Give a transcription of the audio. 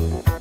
you